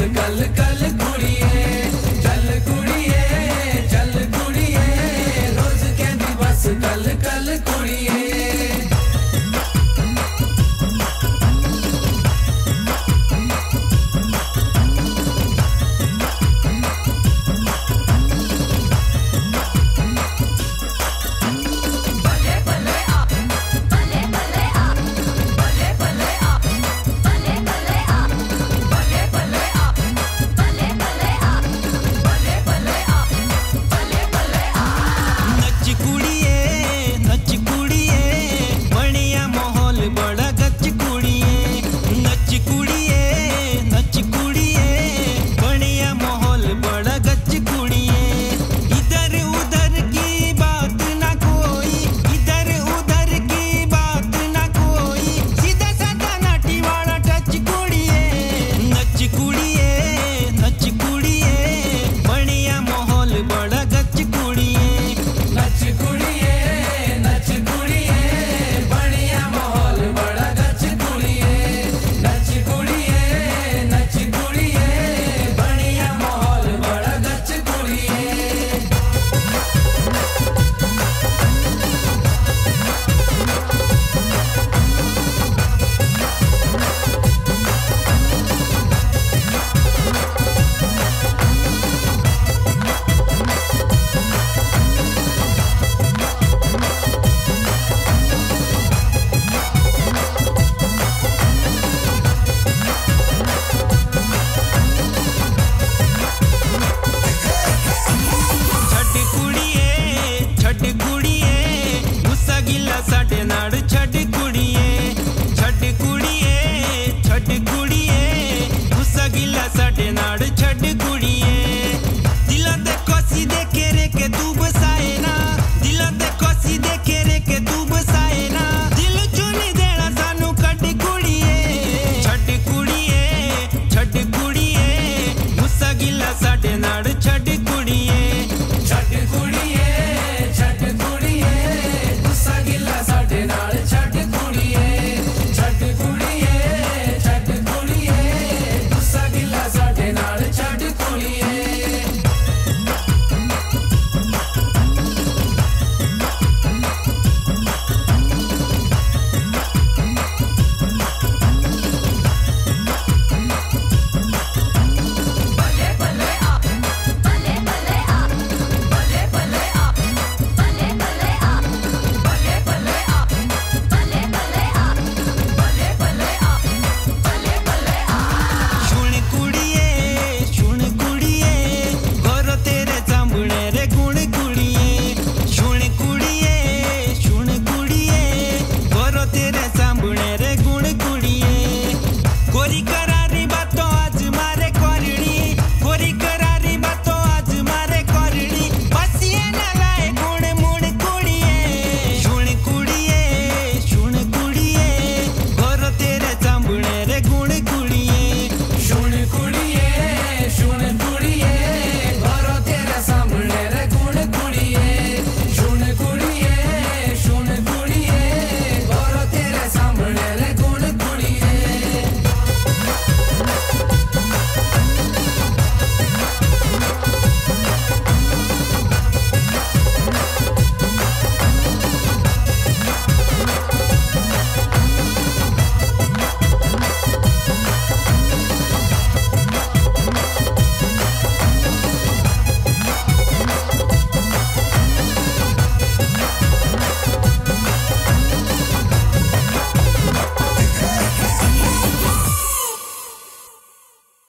गल का सा छ